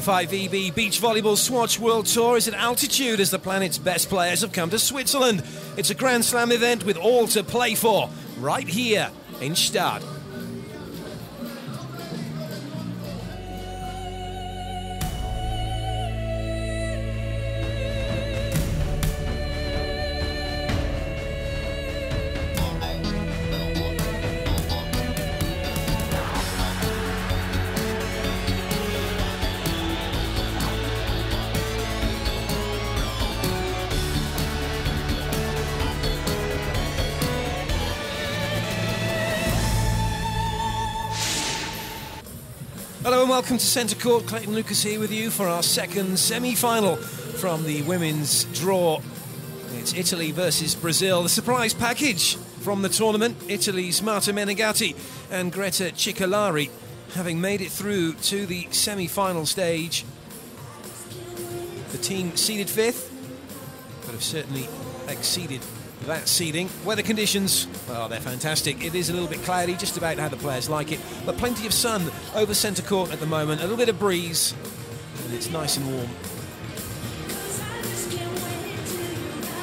FIVB Beach Volleyball Swatch World Tour is at altitude as the planet's best players have come to Switzerland. It's a Grand Slam event with all to play for, right here in Gstaad. Hello and welcome to Centre Court. Clayton Lucas here with you for our second semi final from the women's draw. It's Italy versus Brazil. The surprise package from the tournament Italy's Marta Menegatti and Greta Cicolari having made it through to the semi final stage. The team seeded fifth, but have certainly exceeded that seeding. Weather conditions, well, they're fantastic. It is a little bit cloudy, just about how the players like it, but plenty of sun over centre court at the moment, a little bit of breeze, and it's nice and warm.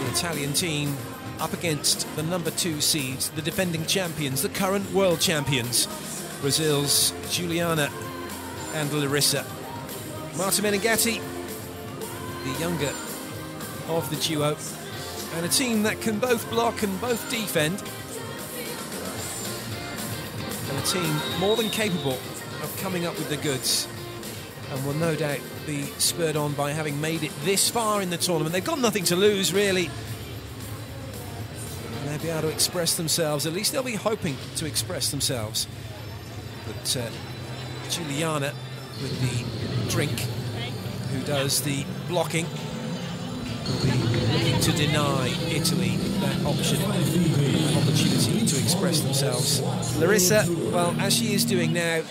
The Italian team up against the number two seeds, the defending champions, the current world champions, Brazil's Juliana and Larissa. Marta Menegatti, the younger of the duo, and a team that can both block and both defend. And a team more than capable of coming up with the goods and will no doubt be spurred on by having made it this far in the tournament. They've got nothing to lose, really. And they'll be able to express themselves. At least they'll be hoping to express themselves. But uh, Juliana with the drink, who does the blocking, will be to deny Italy that option, opportunity to express themselves. Larissa, well, as she is doing now,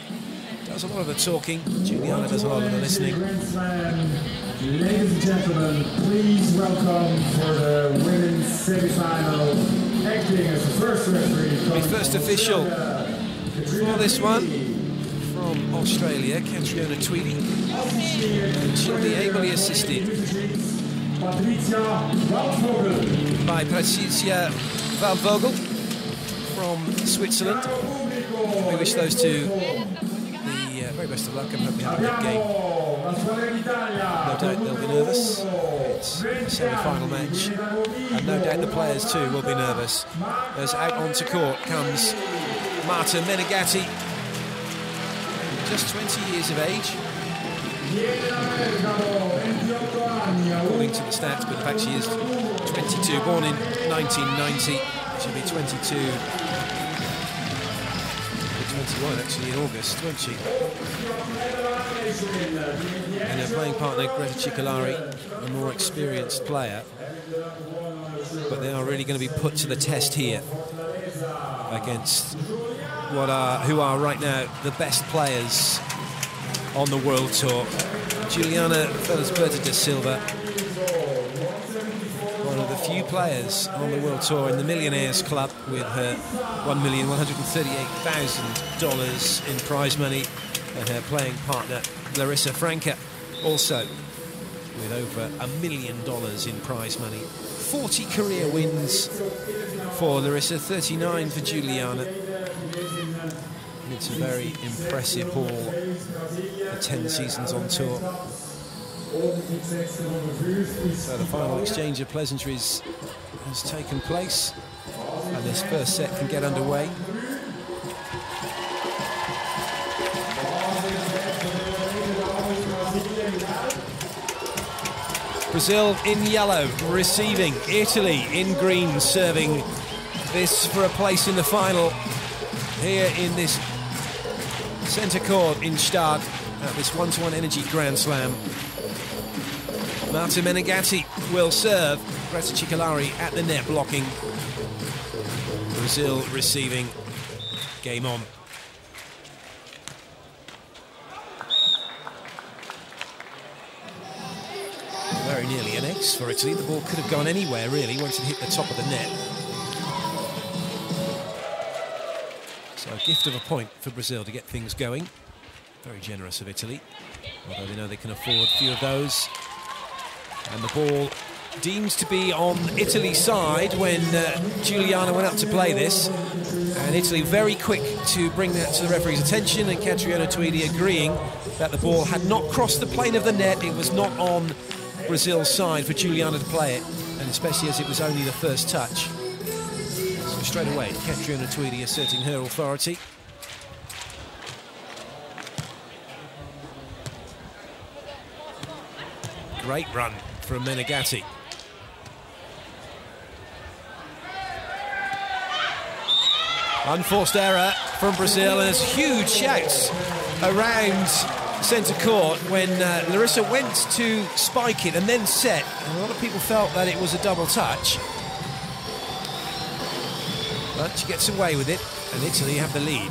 does a lot of the talking. Juliana does a lot of the listening. Ladies and gentlemen, please welcome for the women's semi-final, acting as the first referee. The first official for this one from Australia, Catriona Tweedy. And she'll be ably assisted Patricia Waldvogel. by Patricia Waldvogel from Switzerland. We wish those two the uh, very best of luck and hope they have a good game. La squadra d'Italia. No doubt they'll be nervous. It's a semi-final match, and no doubt the players too will be nervous. As out onto court comes Marta Menegatti, just 20 years of age, to the stats, but in fact she is 22, born in 1990. She'll be 22, be 21 actually in August, won't she? And her playing partner Greta Cicolari, a more experienced player. But they are really going to be put to the test here against what are who are right now the best players on the world tour. Juliana Felisberta da Silva, few players on the world tour in the Millionaires Club with her $1,138,000 in prize money, and her playing partner Larissa Franca, also with over a million dollars in prize money. 40 career wins for Larissa, 39 for Juliana. It's a very impressive haul for 10 seasons on tour. So the final exchange of pleasantries has taken place, and this first set can get underway. Brazil in yellow, receiving. Italy in green, serving this for a place in the final here in this centre court in Gstaad at this one-to-one energy Grand Slam. Marta Menegatti will serve. Greta Cicolari at the net blocking. Brazil receiving. Game on. Very nearly an X for Italy. The ball could have gone anywhere really once it hit the top of the net. So a gift of a point for Brazil to get things going. Very generous of Italy, although they know they can afford few of those. And the ball deems to be on Italy's side when uh, Juliana went up to play this. And Italy very quick to bring that to the referee's attention, and Catriona Tweedy agreeing that the ball had not crossed the plane of the net. It was not on Brazil's side for Juliana to play it, and especially as it was only the first touch. So straight away, Catriona Tweedy asserting her authority. Great run from Menegatti. Unforced error from Brazil, and there's huge shouts around centre court when uh, Larissa went to spike it and then set. And a lot of people felt that it was a double touch. But she gets away with it, and Italy have the lead.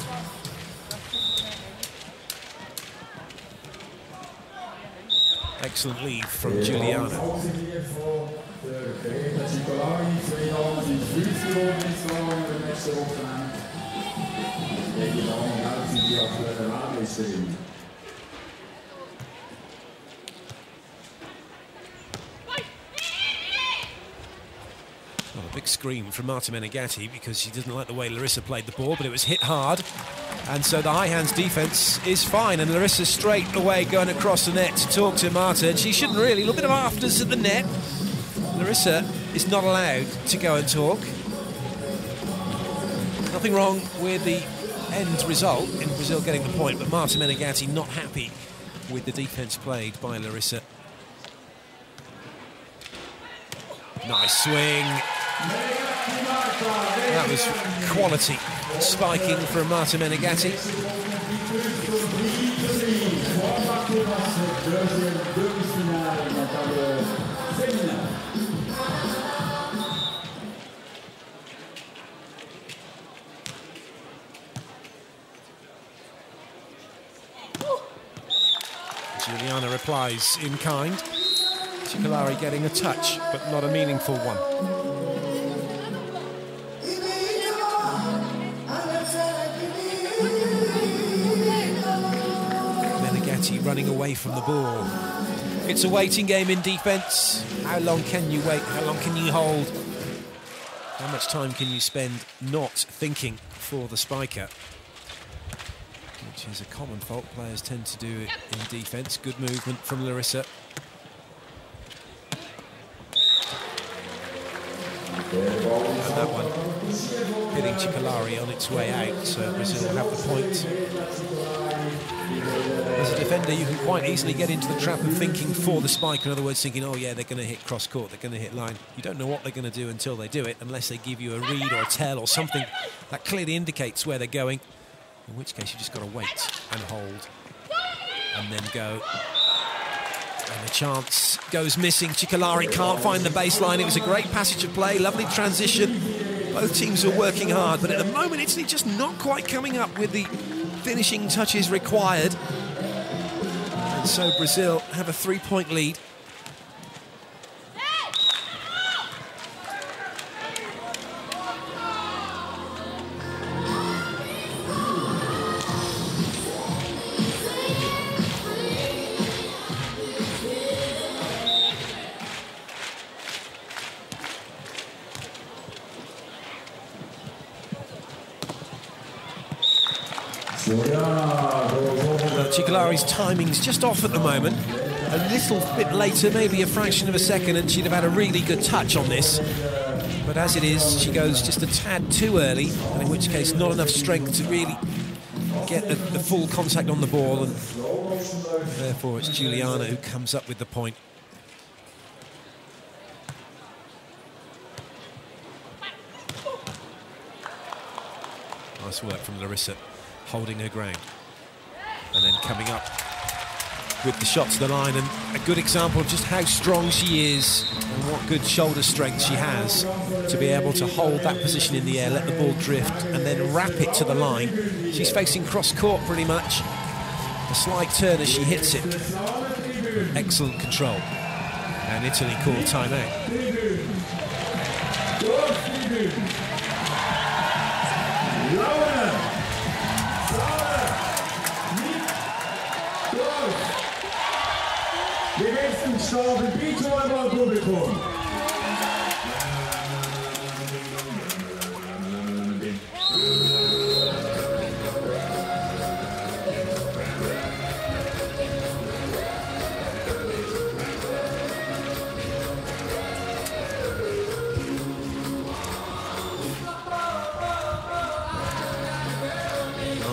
Excellent lead from Juliana. Well, a big scream from Marta Menegatti because she didn't like the way Larissa played the ball, but it was hit hard. And so the high hands defence is fine, and Larissa straight away going across the net to talk to Marta. And she shouldn't really. A little bit of afters at the net. Larissa is not allowed to go and talk. Nothing wrong with the end result in Brazil getting the point, but Marta Menegatti not happy with the defence played by Larissa. Nice swing. That was quality spiking from Marta Menegatti. Juliana replies in kind. Cicolari getting a touch, but not a meaningful one. Running away from the ball. It's a waiting game in defence. How long can you wait? How long can you hold? How much time can you spend not thinking for the spiker? Which is a common fault players tend to do it in defence. Good movement from Larissa. And that one hitting Cicolari on its way out, so Brazil have the point. As a defender, you can quite easily get into the trap of thinking for the spike. In other words, thinking, oh yeah, they're going to hit cross court, they're going to hit line. You don't know what they're going to do until they do it, unless they give you a read or a tell or something that clearly indicates where they're going. In which case, you just got to wait and hold, and then go. And the chance goes missing. Cicolari can't find the baseline. It was a great passage of play, lovely transition. Both teams are working hard, but at the moment, Italy just not quite coming up with the finishing touches required. And so Brazil have a three-point lead. Cicolari's timing's just off at the moment. A little bit later, maybe a fraction of a second, and she'd have had a really good touch on this. But as it is, she goes just a tad too early, and in which case, not enough strength to really get the, the full contact on the ball. And therefore, it's Juliana who comes up with the point. Nice work from Larissa, holding her ground. And then coming up with the shot to the line. And a good example of just how strong she is and what good shoulder strength she has to be able to hold that position in the air, let the ball drift, and then wrap it to the line. She's facing cross court pretty much. A slight turn as she hits it. Excellent control. And Italy call timeout. Beachvolleyball Publikum.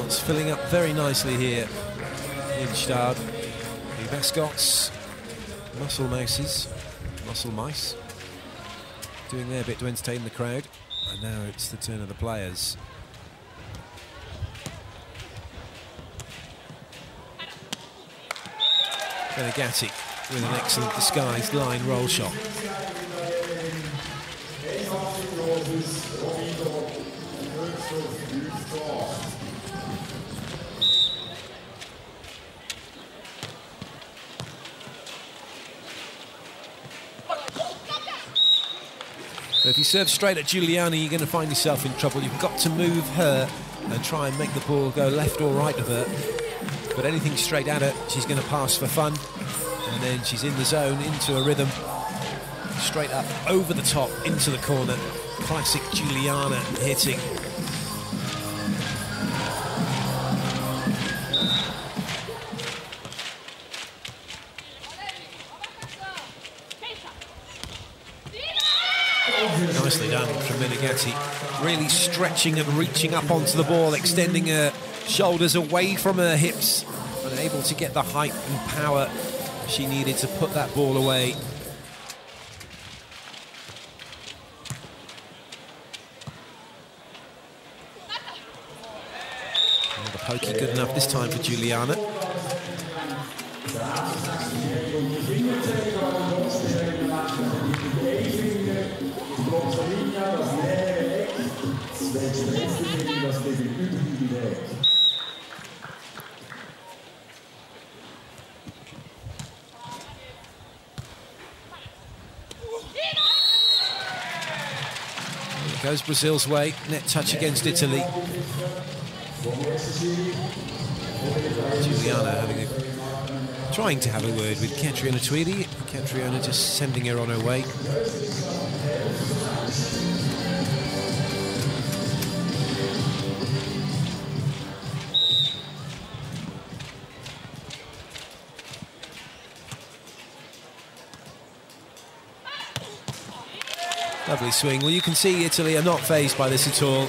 It's filling up very nicely here in Gstaad. The mascots, muscle mouses, muscle mice, doing their bit to entertain the crowd. And now it's the turn of the players. Menegatti with an excellent disguised line roll shot. Serve straight at Juliana, you're going to find yourself in trouble. You've got to move her and try and make the ball go left or right of her. But anything straight at her, she's going to pass for fun. And then she's in the zone, into a rhythm. Straight up, over the top, into the corner. Classic Juliana hitting. Nicely done from. Really stretching and reaching up onto the ball, extending her shoulders away from her hips, and able to get the height and power she needed to put that ball away. The pokey good enough this time for Juliana. Goes Brazil's way. Net touch against Italy. Juliana having a, trying to have a word with Catriona Tweedy. Catriona just sending her on her way. Lovely swing. Well, you can see Italy are not phased by this at all.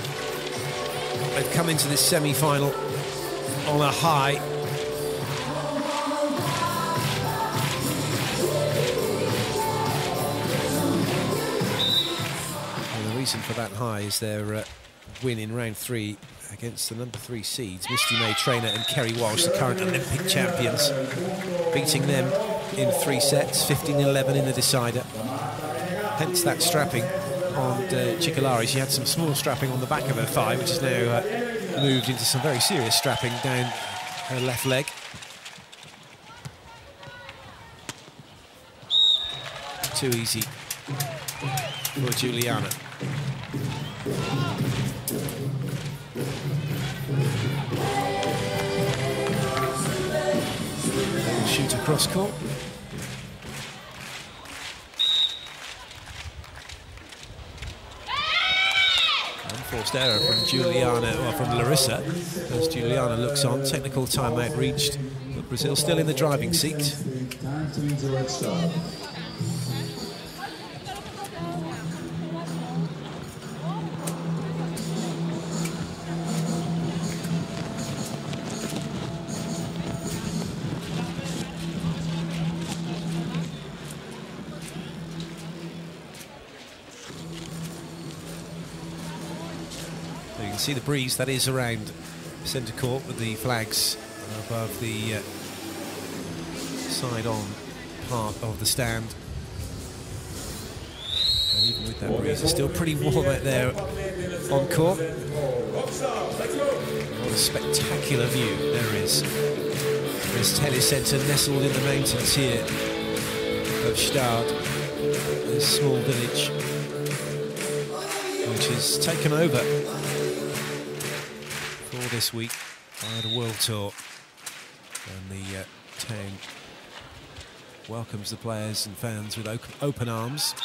They've come into this semi-final on a high. And the reason for that high is their uh, win in round three against the number three seeds, Misty May-Treanor and Kerri Walsh, the current Olympic champions, beating them in three sets, 15-11 in the decider. Hence that strapping on uh, Cicolari. She had some small strapping on the back of her thigh, which is now uh, moved into some very serious strapping down her left leg. Too easy for Juliana. Shoot across court. Error from Juliana, or from Larissa, as Juliana looks on. Technical timeout reached, but Brazil still in the driving seat. See the breeze that is around centre court with the flags above the uh, side-on part of the stand. And even with that breeze, it's still pretty warm out there on court. What a spectacular view there is. This tennis centre nestled in the mountains here of Gstaad, this small village which is taken over this week by the World Tour and the uh, town welcomes the players and fans with open arms.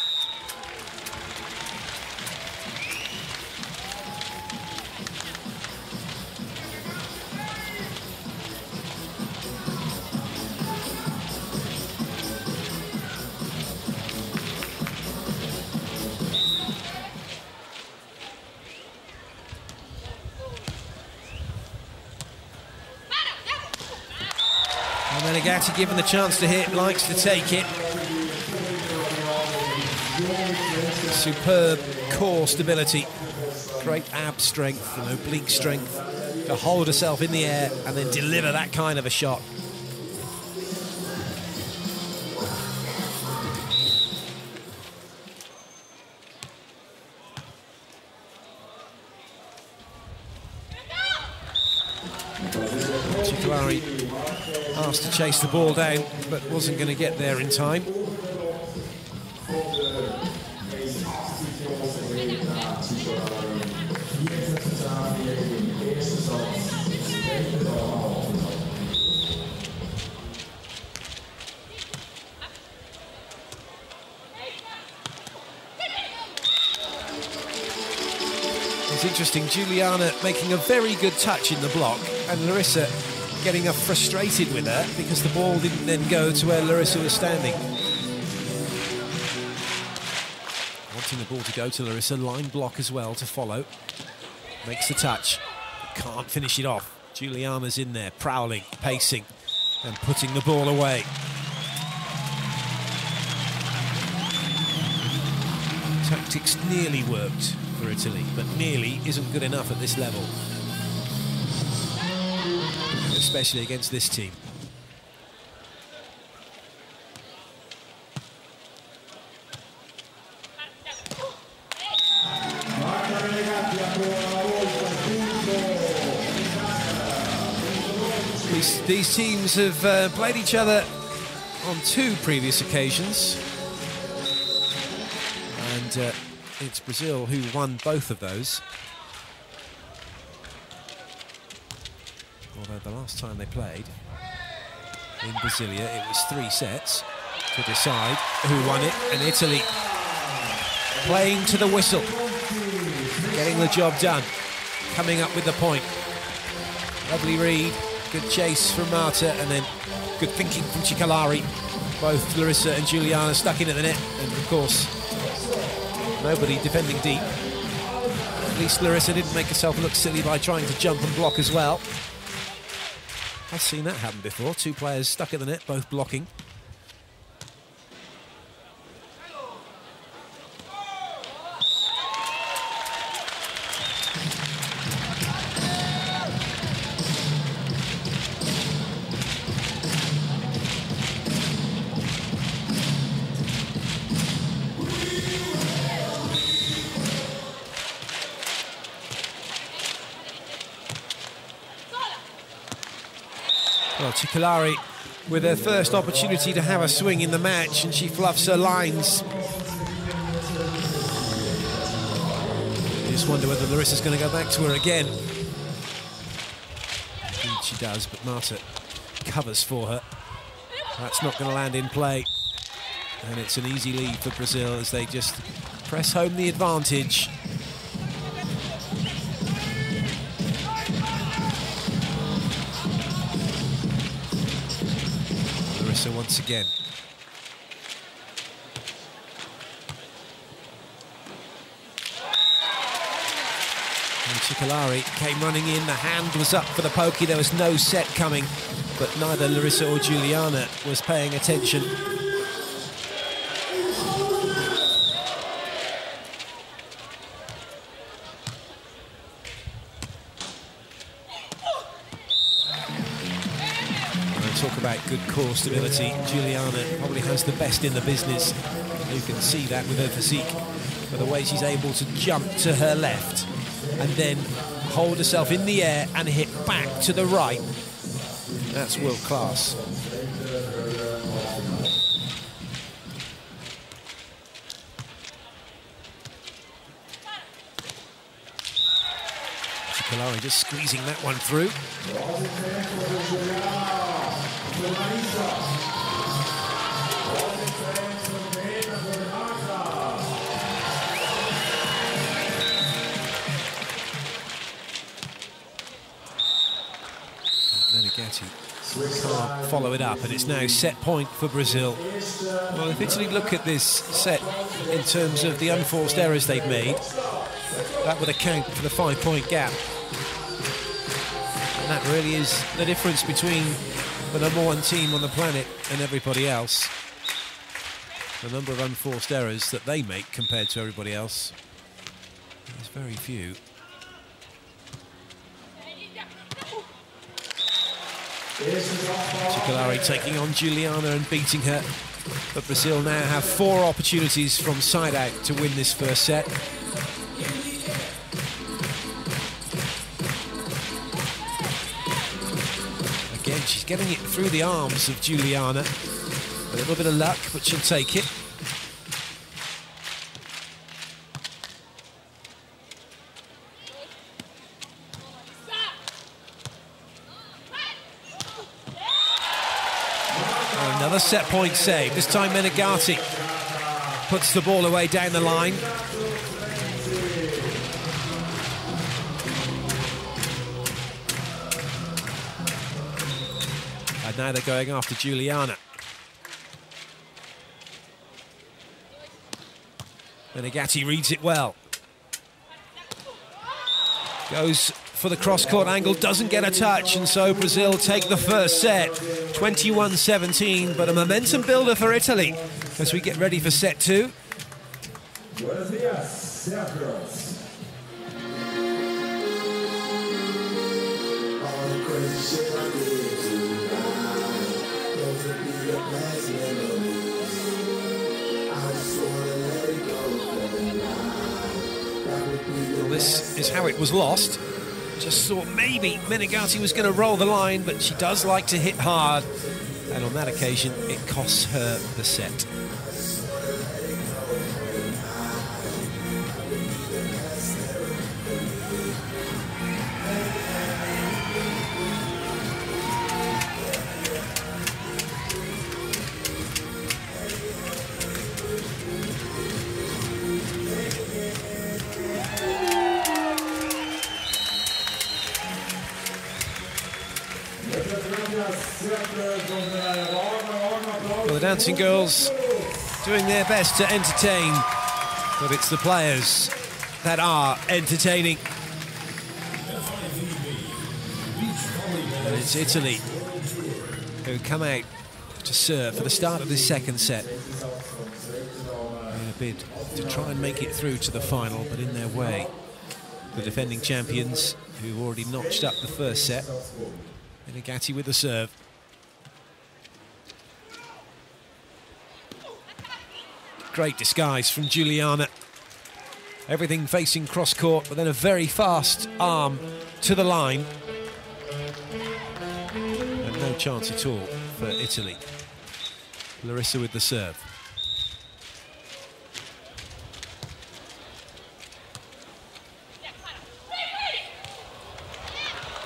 Menegatti given the chance to hit, likes to take it. Superb core stability, great ab strength and oblique strength to hold herself in the air and then deliver that kind of a shot. Asked to chase the ball down, but wasn't going to get there in time. It's interesting, Juliana making a very good touch in the block, and Larissa getting frustrated with her because the ball didn't then go to where Larissa was standing. Wanting the ball to go to Larissa, line block as well to follow. Makes the touch, can't finish it off. Juliana's in there, prowling, pacing, and putting the ball away. Tactics nearly worked for Italy, but nearly isn't good enough at this level especially against this team. These, these teams have uh, played each other on two previous occasions. And uh, it's Brazil who won both of those. Although the last time they played in Brasilia, it was three sets to decide who won it, and Italy playing to the whistle, getting the job done, coming up with the point. Lovely read, good chase from Marta, and then good thinking from Cicolari. Both Larissa and Juliana stuck in at the net, and of course, nobody defending deep. At least Larissa didn't make herself look silly by trying to jump and block as well. I've seen that happen before. Two players stuck at the net, both blocking. Cicolari with her first opportunity to have a swing in the match and she fluffs her lines. You just wonder whether Larissa's going to go back to her again. she does, but Marta covers for her. That's not going to land in play. And it's an easy lead for Brazil as they just press home the advantage. Once again. And came running in, the hand was up for the pokey, there was no set coming, but neither Larissa or Juliana was paying attention. Good core stability. Juliana probably has the best in the business. You can see that with her physique. But the way she's able to jump to her left and then hold herself in the air and hit back to the right, that's world class. Cicolari just squeezing that one through follow it up, and it's now set point for Brazil. Well, if Italy look at this set in terms of the unforced errors they've made, that would account for the five-point gap. And that really is the difference between the number one team on the planet and everybody else. The number of unforced errors that they make compared to everybody else is very few. Cicolari taking on Juliana and beating her. But Brazil now have four opportunities from side out to win this first set. Getting it through the arms of Juliana. A little bit of luck, but she'll take it. Another set point save. This time Menegatti puts the ball away down the line. Now they're going after Juliana. Menegatti reads it well. Goes for the cross-court angle, doesn't get a touch, and so Brazil take the first set, 21-17, but a momentum builder for Italy as we get ready for set two. Well, this is how it was lost. Just thought maybe Menegatti was going to roll the line, but she does like to hit hard. And on that occasion, it costs her the set. The girls doing their best to entertain, but it's the players that are entertaining. And it's Italy who come out to serve for the start of this second set. In a bid to try and make it through to the final, but in their way, the defending champions who've already notched up the first set. Menegatti with the serve. Great disguise from Juliana. Everything facing cross court, but then a very fast arm to the line. And no chance at all for Italy. Larissa with the serve.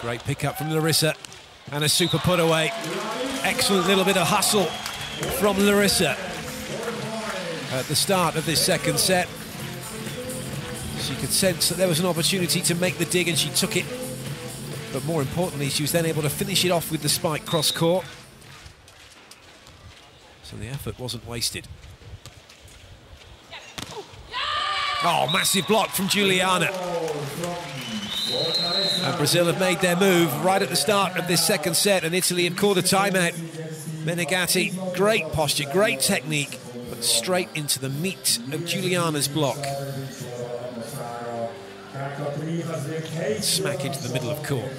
Great pickup from Larissa and a super put away. Excellent little bit of hustle from Larissa at the start of this second set. She could sense that there was an opportunity to make the dig and she took it. But more importantly, she was then able to finish it off with the spike cross court. So the effort wasn't wasted. Oh, massive block from Juliana. And Brazil have made their move right at the start of this second set, and Italy have called a timeout. Menegatti, great posture, great technique, straight into the meat of Juliana's block. Smack into the middle of court.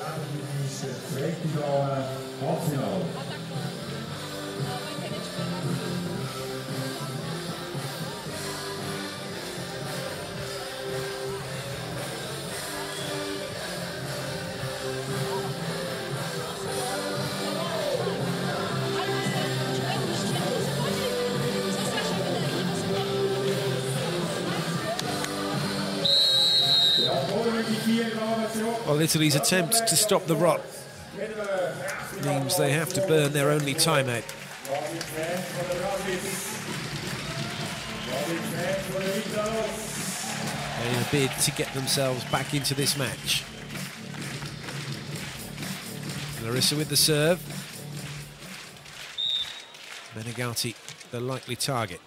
Well, Italy's attempt to stop the rot means they have to burn their only timeout. In a bid to get themselves back into this match. Larissa with the serve. Menegatti, the likely target.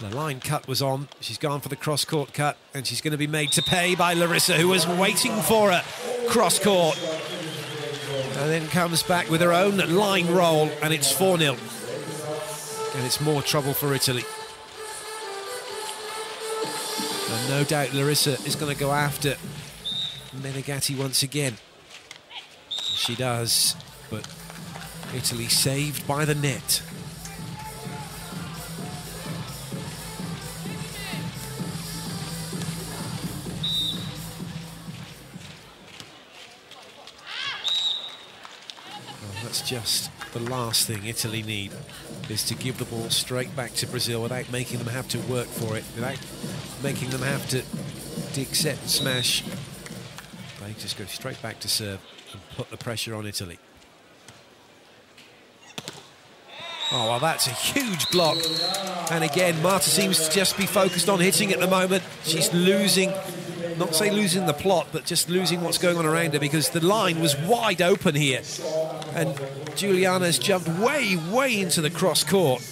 The line cut was on. She's gone for the cross court cut, and she's going to be made to pay by Larissa, who was waiting for her cross court. And then comes back with her own line roll, and it's 4 0. And it's more trouble for Italy. And no doubt Larissa is going to go after Menegatti once again. She does, but Italy saved by the net. Just the last thing Italy need is to give the ball straight back to Brazil without making them have to work for it, without making them have to dig, set, and smash. They just go straight back to serve and put the pressure on Italy. Oh, well, that's a huge block. And again, Marta seems to just be focused on hitting at the moment. She's losing, not say losing the plot, but just losing what's going on around her because the line was wide open here. And Juliana's jumped way, way into the cross court.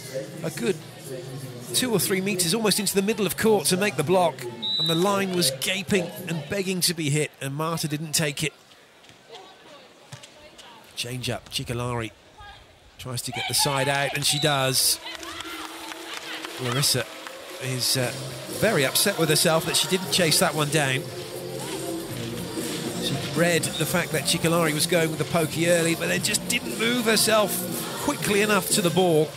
A good two or three metres almost into the middle of court to make the block. And the line was gaping and begging to be hit, and Marta didn't take it. Change up, Cicolari tries to get the side out, and she does. Larissa is uh, very upset with herself that she didn't chase that one down. Read the fact that Cicolari was going with the pokey early, but then just didn't move herself quickly enough to the ball.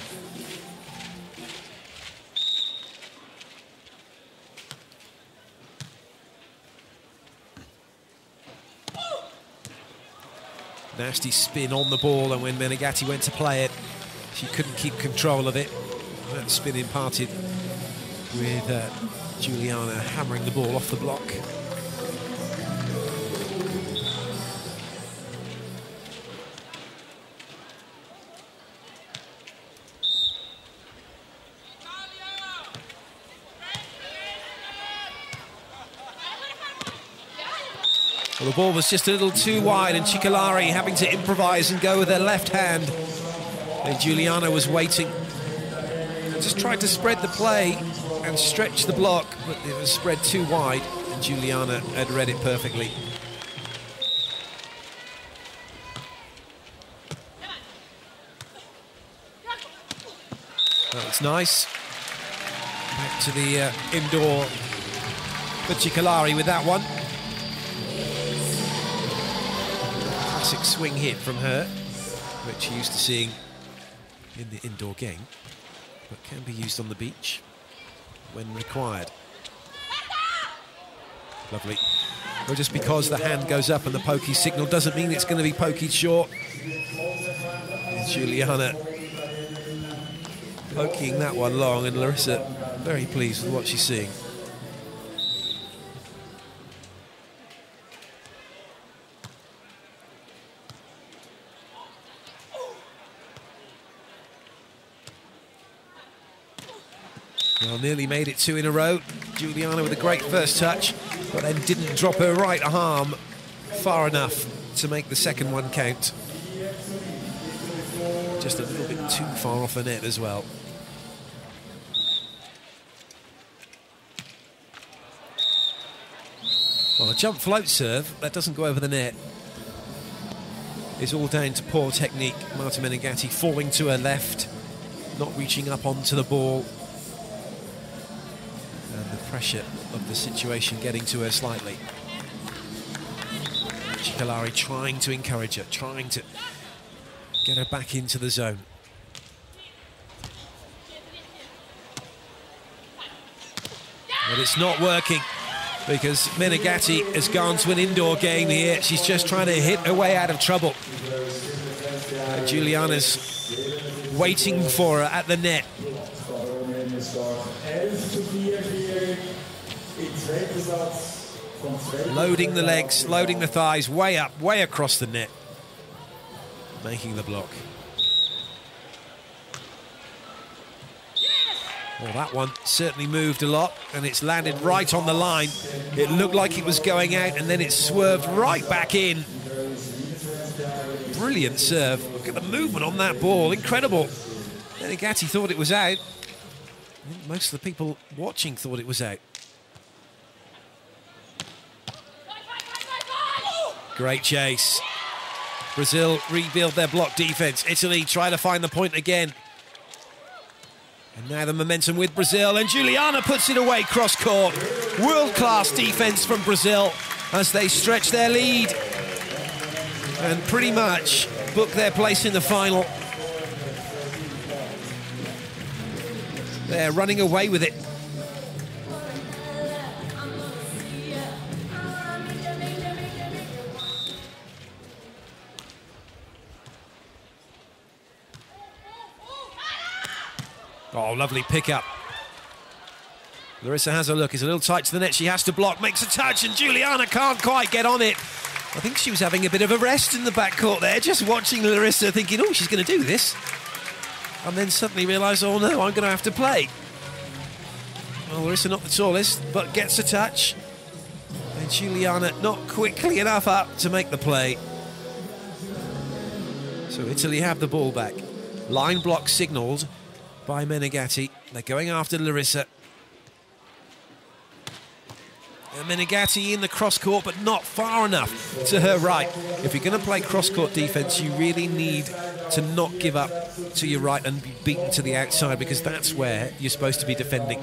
Nasty spin on the ball, and when Menegatti went to play it, she couldn't keep control of it. That spin imparted with uh, Juliana hammering the ball off the block. The ball was just a little too wide, and Cicolari having to improvise and go with her left hand. And Juliana was waiting. Just tried to spread the play and stretch the block, but it was spread too wide, and Juliana had read it perfectly. That's nice. Back to the uh, indoor for Cicolari with that one. Classic swing hit from her, which you're used to seeing in the indoor game, but can be used on the beach when required. Lovely. Well, just because the hand goes up and the pokey signal doesn't mean it's going to be pokeyed short. Juliana poking that one long, and Larissa very pleased with what she's seeing. Well, nearly made it two in a row. Juliana with a great first touch, but then didn't drop her right arm far enough to make the second one count. Just a little bit too far off the net as well. Well, a jump float serve, that doesn't go over the net. It's all down to poor technique. Marta Menegatti falling to her left, not reaching up onto the ball pressure of the situation getting to her slightly. Cicolari trying to encourage her, trying to get her back into the zone. But it's not working because Menegatti has gone to an indoor game here. She's just trying to hit her way out of trouble. Juliana's waiting for her at the net. Loading the legs, loading the thighs, way up, way across the net. Making the block. Well, that one certainly moved a lot, and it's landed right on the line. It looked like it was going out, and then it swerved right back in. Brilliant serve. Look at the movement on that ball, incredible. Menegatti thought it was out. Most of the people watching thought it was out. Great chase. Brazil rebuild their block defence. Italy try to find the point again. And now the momentum with Brazil, and Juliana puts it away cross court. World class defence from Brazil as they stretch their lead and pretty much book their place in the final. They're running away with it. Oh, lovely pickup. Larissa has a look. It's a little tight to the net. She has to block, makes a touch, and Juliana can't quite get on it. I think she was having a bit of a rest in the backcourt there, just watching Larissa, thinking, oh, she's going to do this. And then suddenly realise, oh no, I'm going to have to play. Well, Larissa not the tallest, but gets a touch. And Juliana not quickly enough up to make the play. So Italy have the ball back. Line block signalled by Menegatti. They're going after Larissa. Menegatti in the cross court, but not far enough to her right. If you're going to play cross court defense, you really need to not give up to your right and be beaten to the outside because that's where you're supposed to be defending.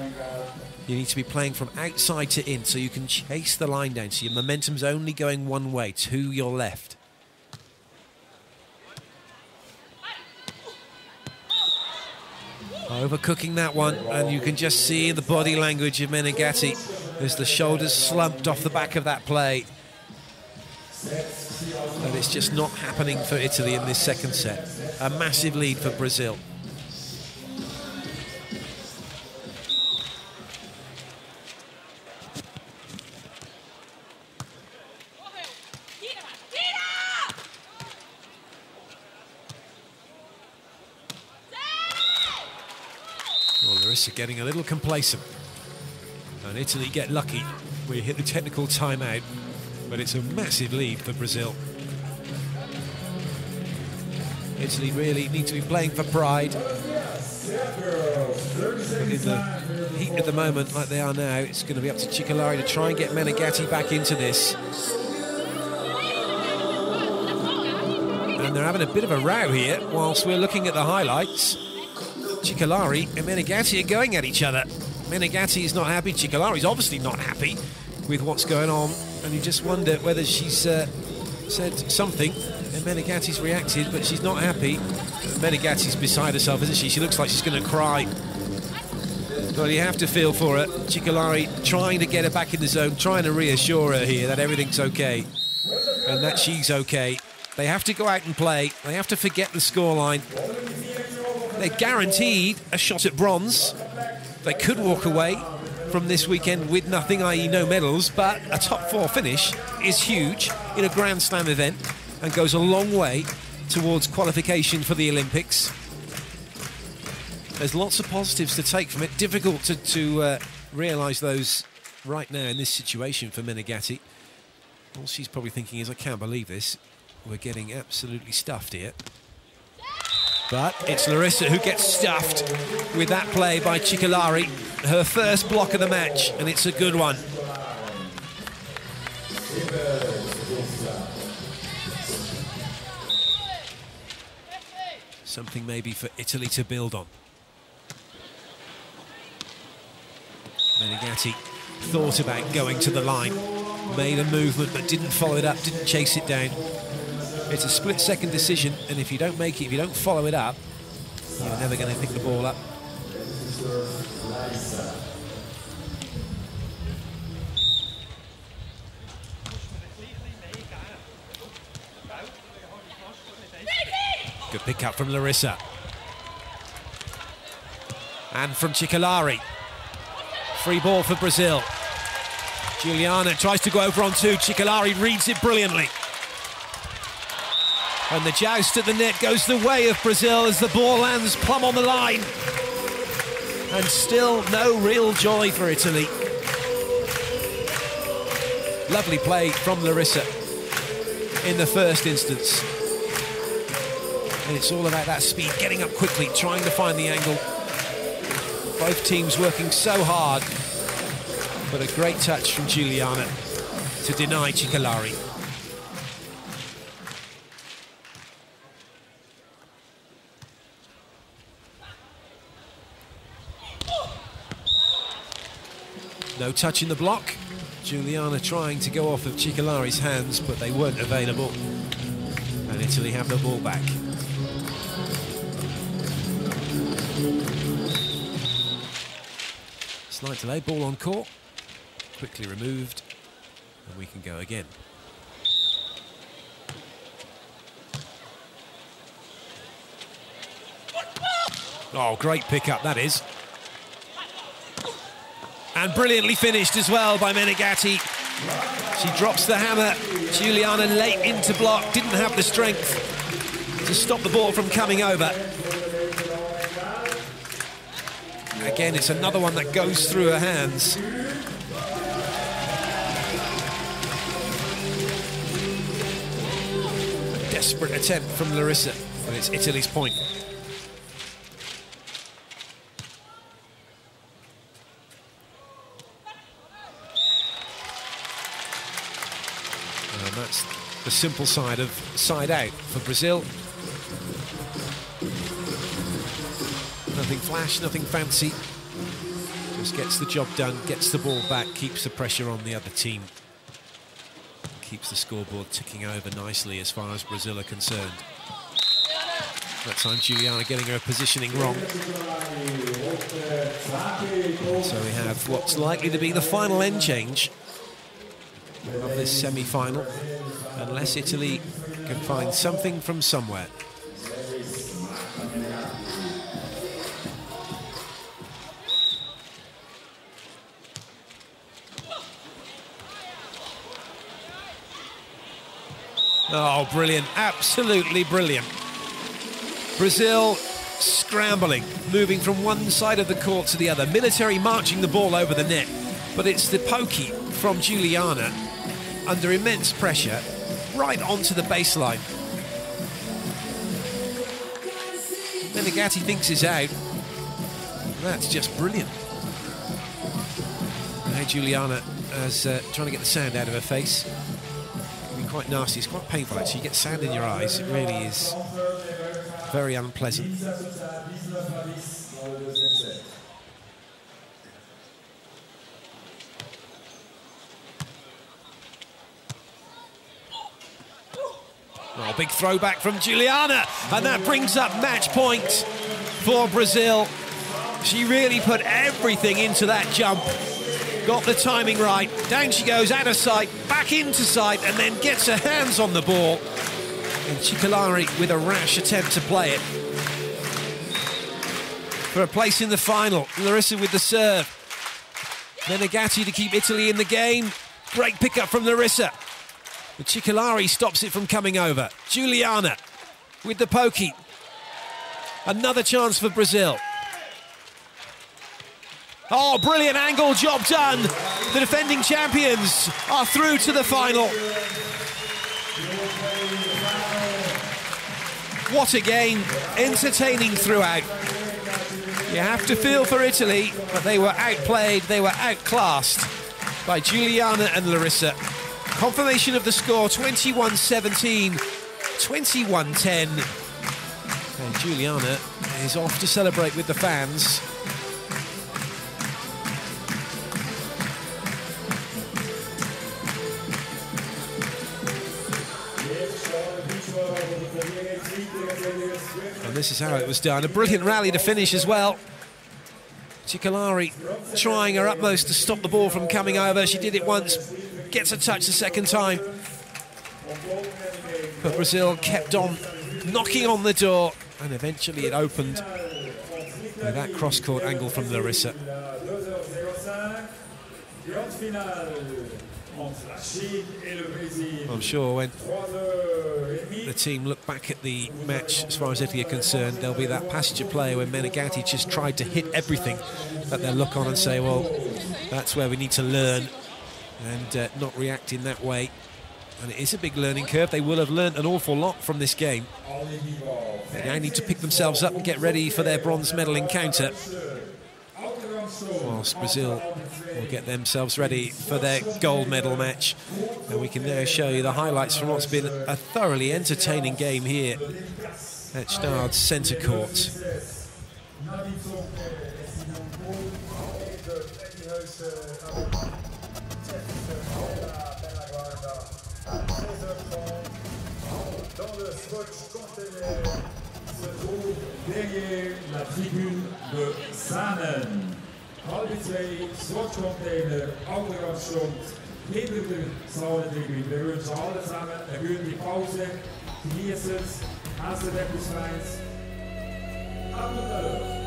You need to be playing from outside to in so you can chase the line down. So your momentum's only going one way, to your left. Overcooking that one, and you can just see the body language of Menegatti as the shoulders slumped off the back of that play. And it's just not happening for Italy in this second set. A massive lead for Brazil. Larissa getting a little complacent. And Italy get lucky. We hit the technical timeout, but it's a massive lead for Brazil. Italy really need to be playing for pride. But in the heat at the moment, like they are now, it's going to be up to Cicolari to try and get Menegatti back into this. And they're having a bit of a row here whilst we're looking at the highlights. Cicolari and Menegatti are going at each other. Menegatti is not happy. Cicolari's obviously not happy with what's going on, and you just wonder whether she's uh, said something and Menegatti's reacted, but she's not happy. Menegatti's beside herself, isn't she? She looks like she's going to cry. Well, you have to feel for her. Cicolari trying to get her back in the zone, trying to reassure her here that everything's okay and that she's okay. They have to go out and play. They have to forget the scoreline. They're guaranteed a shot at bronze. They could walk away from this weekend with nothing, i.e., no medals, but a top four finish is huge in a Grand Slam event and goes a long way towards qualification for the Olympics. There's lots of positives to take from it. Difficult to, to uh, realise those right now in this situation for Menegatti. All she's probably thinking is, I can't believe this. We're getting absolutely stuffed here. But it's Larissa who gets stuffed with that play by Cicolari. Her first block of the match, and it's a good one. Something maybe for Italy to build on. Menegatti thought about going to the line, made a movement but didn't follow it up, didn't chase it down. It's a split second decision, and if you don't make it, if you don't follow it up, you're never going to pick the ball up. Good pick up from Larissa. And from Cicolari. Free ball for Brazil. Juliana tries to go over on two. Cicolari reads it brilliantly. And the joust at the net goes the way of Brazil as the ball lands plumb on the line. And still no real joy for Italy. Lovely play from Larissa in the first instance. And it's all about that speed, getting up quickly, trying to find the angle. Both teams working so hard. But a great touch from Juliana to deny Cicolari. No touch in the block. Juliana trying to go off of Cicolari's hands, but they weren't available. And Italy have the ball back. Slight delay, ball on court. Quickly removed, and we can go again. Oh, great pickup that is. And brilliantly finished as well by Menegatti. She drops the hammer. Juliana late into block, didn't have the strength to stop the ball from coming over. Again, it's another one that goes through her hands. Desperate attempt from Larissa, but it's Italy's point. And that's the simple side of side out for Brazil. Nothing flash, nothing fancy. Just gets the job done, gets the ball back, keeps the pressure on the other team. Keeps the scoreboard ticking over nicely as far as Brazil are concerned. That time Juliana getting her positioning wrong. So we have what's likely to be the final end change of this semi-final, unless Italy can find something from somewhere. Oh, brilliant. Absolutely brilliant. Brazil scrambling, moving from one side of the court to the other. Military marching the ball over the net. But it's the pokey from Juliana under immense pressure right onto the baseline. Then Menegatti thinks he's out. That's just brilliant. Hey, Juliana is uh, trying to get the sand out of her face. It can be quite nasty. It's quite painful actually. You get sand in your eyes. It really is very unpleasant. Oh, big throwback from Juliana. and that brings up match point for Brazil. She really put everything into that jump. Got the timing right. Down she goes, out of sight, back into sight, and then gets her hands on the ball. And Cicolari with a rash attempt to play it. For a place in the final, Larissa with the serve. Menegatti to keep Italy in the game. Great pickup from Larissa. But Cicolari stops it from coming over. Juliana with the pokey. Another chance for Brazil. Oh, brilliant angle, job done. The defending champions are through to the final. What a game, entertaining throughout. You have to feel for Italy, but they were outplayed, they were outclassed by Juliana and Larissa. Confirmation of the score 21 17, 21 10. And Juliana is off to celebrate with the fans. And this is how it was done. A brilliant rally to finish as well. Cicolari trying her utmost to stop the ball from coming over. She did it once, gets a touch the second time. But Brazil kept on knocking on the door, and eventually it opened with that cross-court angle from Larissa. I'm sure when the team look back at the match, as far as Italy are concerned, there'll be that passage of play where Menegatti just tried to hit everything that they'll look on and say, well, that's where we need to learn and uh, not react in that way. And it is a big learning curve. They will have learnt an awful lot from this game. They now need to pick themselves up and get ready for their bronze medal encounter. Whilst Brazil will get themselves ready for their gold medal match. And we can now show you the highlights from what's been a thoroughly entertaining game here at Gstaad's centre court. Derrière la tribune de Sanen. Halbe twee Swatch-container, Autogrammstund, hinter der Saaltribüne. Wir wünschen alle zusammen eine gute Pause. Genießen es, essen etwas Feins. Applaus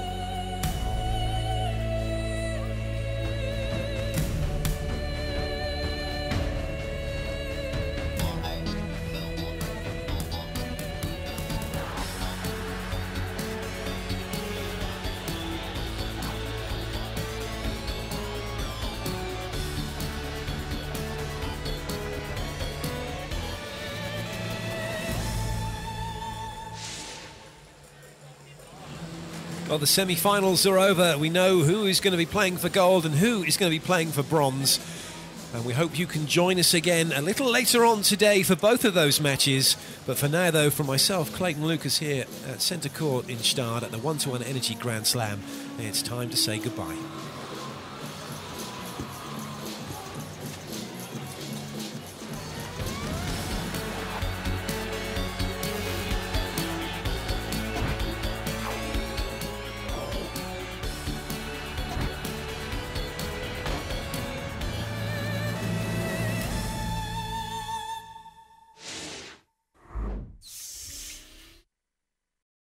Well, the semi finals are over. We know who is going to be playing for gold and who is going to be playing for bronze. And we hope you can join us again a little later on today for both of those matches. But for now, though, from myself, Clayton Lucas here at Centre Court in Gstaad at the 1 to 1 Energy Grand Slam, it's time to say goodbye.